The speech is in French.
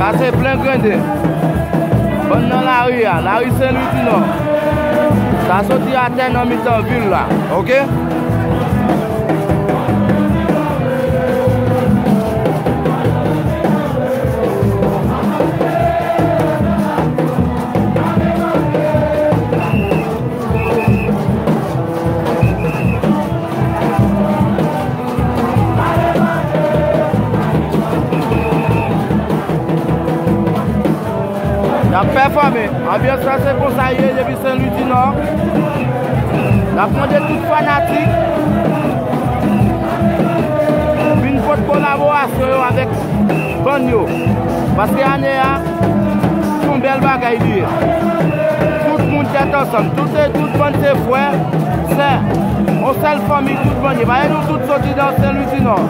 Kase plen grende. Bon nan la ri ya. La ri sen ri ti nan. Sa soti a ten nan mitan vil la. Ok? Se konsaye debi Saint-Louis du Nord. La fonde tout fanatik. Bin pot kolaborasyon yo avèk bon yo. Paske ane ya, son bel bagay liye. Tout moun ket ansan, tout e tout bon se fwe, se, on sel fami tout bon ye. Baye nou tout soti dan Saint-Louis du Nord.